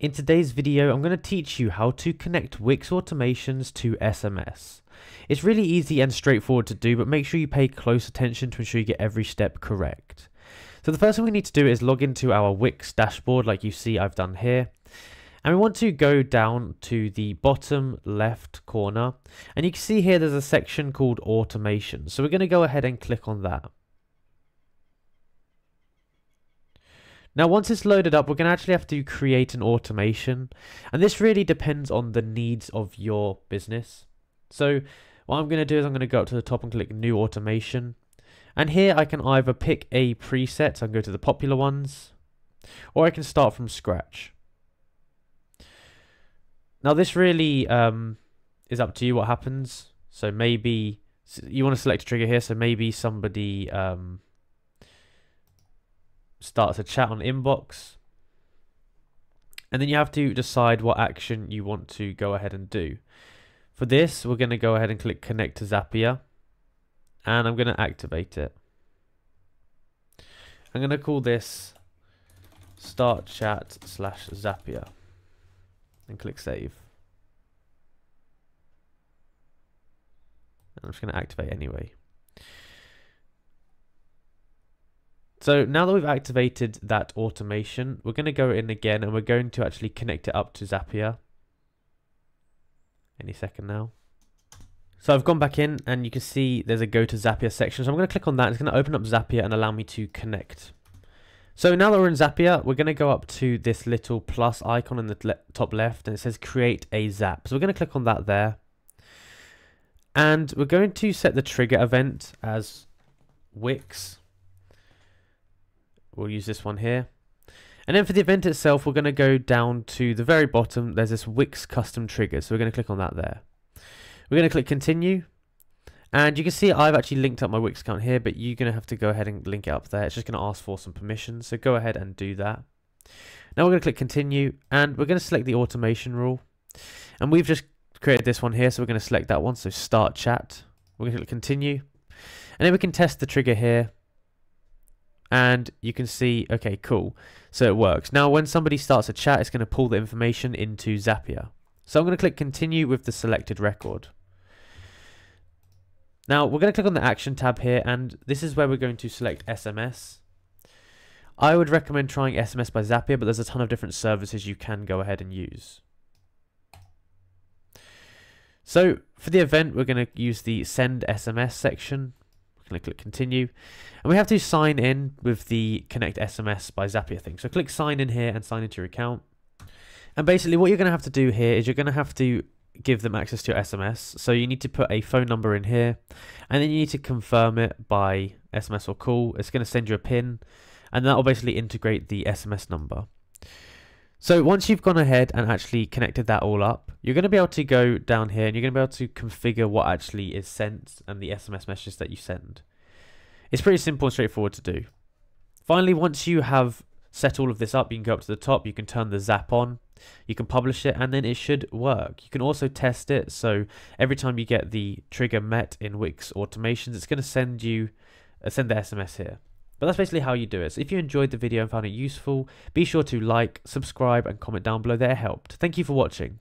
In today's video, I'm going to teach you how to connect Wix automations to SMS. It's really easy and straightforward to do, but make sure you pay close attention to ensure you get every step correct. So the first thing we need to do is log into our Wix dashboard like you see I've done here. And we want to go down to the bottom left corner. And you can see here there's a section called automation. So we're going to go ahead and click on that. Now, once it's loaded up, we're going to actually have to create an automation. And this really depends on the needs of your business. So what I'm going to do is I'm going to go up to the top and click New Automation. And here I can either pick a preset, so I can go to the popular ones, or I can start from scratch. Now this really um, is up to you what happens. So maybe you want to select a trigger here, so maybe somebody um, starts a chat on inbox. And then you have to decide what action you want to go ahead and do. For this, we're going to go ahead and click connect to Zapier. And I'm going to activate it. I'm going to call this start chat slash Zapier. And click save. I'm just going to activate anyway. So now that we've activated that automation, we're going to go in again and we're going to actually connect it up to Zapier. Any second now. So I've gone back in and you can see there's a go to Zapier section. So I'm going to click on that. It's going to open up Zapier and allow me to connect. So now that we're in Zapier, we're going to go up to this little plus icon in the le top left and it says create a Zap. So we're going to click on that there. And we're going to set the trigger event as Wix We'll use this one here. And then for the event itself, we're going to go down to the very bottom. There's this Wix custom trigger. So we're going to click on that there. We're going to click continue. And you can see I've actually linked up my Wix account here, but you're going to have to go ahead and link it up there. It's just going to ask for some permissions. So go ahead and do that. Now we're going to click continue and we're going to select the automation rule. And we've just created this one here. So we're going to select that one. So start chat. We're going to click continue. And then we can test the trigger here and you can see, okay, cool. So it works. Now, when somebody starts a chat, it's going to pull the information into Zapier. So I'm going to click continue with the selected record. Now, we're going to click on the action tab here, and this is where we're going to select SMS. I would recommend trying SMS by Zapier, but there's a ton of different services you can go ahead and use. So for the event, we're going to use the send SMS section going to click continue. And we have to sign in with the connect SMS by Zapier thing. So click sign in here and sign into your account. And basically what you're going to have to do here is you're going to have to give them access to your SMS. So you need to put a phone number in here and then you need to confirm it by SMS or call. It's going to send you a pin and that will basically integrate the SMS number. So once you've gone ahead and actually connected that all up, you're going to be able to go down here and you're going to be able to configure what actually is sent and the SMS messages that you send. It's pretty simple and straightforward to do. Finally, once you have set all of this up, you can go up to the top, you can turn the zap on, you can publish it, and then it should work. You can also test it, so every time you get the trigger met in Wix automations, it's going to send you uh, send the SMS here. But that's basically how you do it. So if you enjoyed the video and found it useful, be sure to like, subscribe, and comment down below. That helped. Thank you for watching.